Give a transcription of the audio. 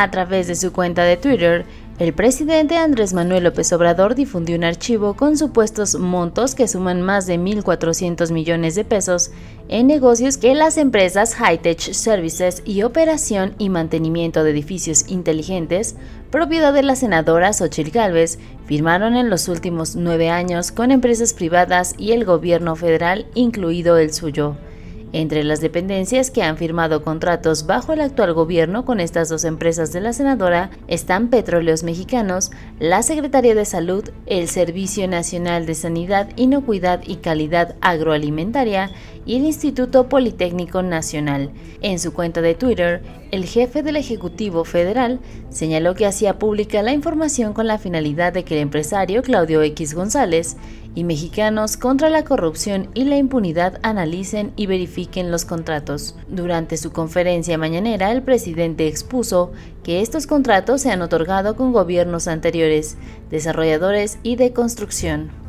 A través de su cuenta de Twitter, el presidente Andrés Manuel López Obrador difundió un archivo con supuestos montos que suman más de 1.400 millones de pesos en negocios que las empresas Hightech Services y Operación y Mantenimiento de Edificios Inteligentes, propiedad de la senadora Xochitl Gálvez, firmaron en los últimos nueve años con empresas privadas y el gobierno federal, incluido el suyo. Entre las dependencias que han firmado contratos bajo el actual gobierno con estas dos empresas de la senadora están Petróleos Mexicanos, la Secretaría de Salud, el Servicio Nacional de Sanidad, Inocuidad y Calidad Agroalimentaria y el Instituto Politécnico Nacional. En su cuenta de Twitter, el jefe del Ejecutivo Federal señaló que hacía pública la información con la finalidad de que el empresario Claudio X González y mexicanos contra la corrupción y la impunidad analicen y verifiquen los contratos. Durante su conferencia mañanera, el presidente expuso que estos contratos se han otorgado con gobiernos anteriores, desarrolladores y de construcción.